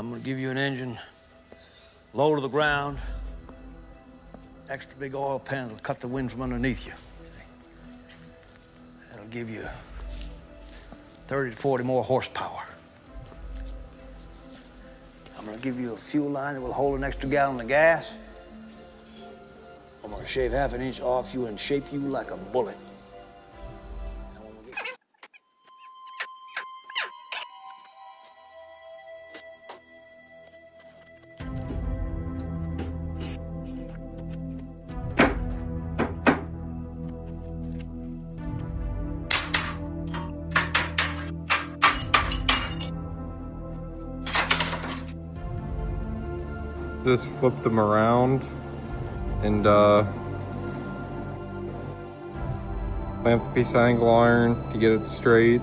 I'm gonna give you an engine low to the ground, extra big oil pan that'll cut the wind from underneath you. That'll give you 30 to 40 more horsepower. I'm gonna give you a fuel line that will hold an extra gallon of gas. I'm gonna shave half an inch off you and shape you like a bullet. Just flip them around and uh, clamp the piece of angle iron to get it straight.